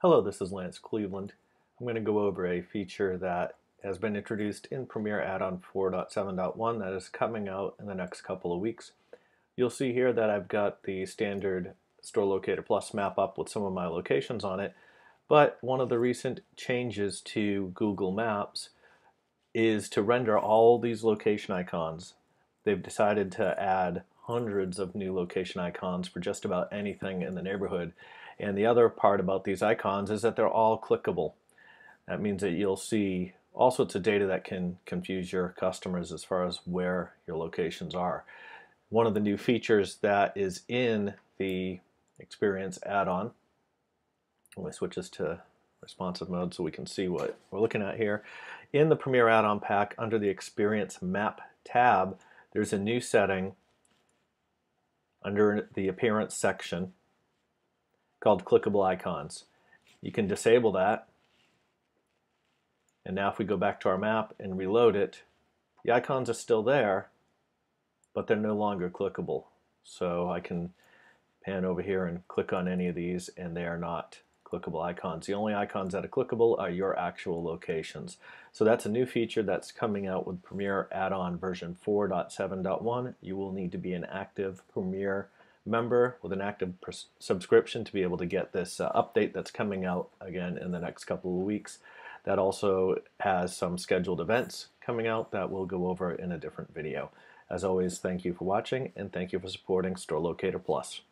Hello, this is Lance Cleveland. I'm going to go over a feature that has been introduced in Premier Add-on 4.7.1 that is coming out in the next couple of weeks. You'll see here that I've got the standard Store Locator Plus map up with some of my locations on it, but one of the recent changes to Google Maps is to render all these location icons. They've decided to add hundreds of new location icons for just about anything in the neighborhood. And the other part about these icons is that they're all clickable. That means that you'll see all sorts of data that can confuse your customers as far as where your locations are. One of the new features that is in the Experience add-on, let me switch this to responsive mode so we can see what we're looking at here. In the Premier add-on pack, under the Experience Map tab, there's a new setting under the Appearance section called clickable icons. You can disable that. And now if we go back to our map and reload it, the icons are still there, but they're no longer clickable. So I can pan over here and click on any of these and they are not clickable icons. The only icons that are clickable are your actual locations. So that's a new feature that's coming out with Premier add-on version 4.7.1. You will need to be an active Premier member with an active subscription to be able to get this uh, update that's coming out again in the next couple of weeks. That also has some scheduled events coming out that we'll go over in a different video. As always, thank you for watching and thank you for supporting Store Locator Plus.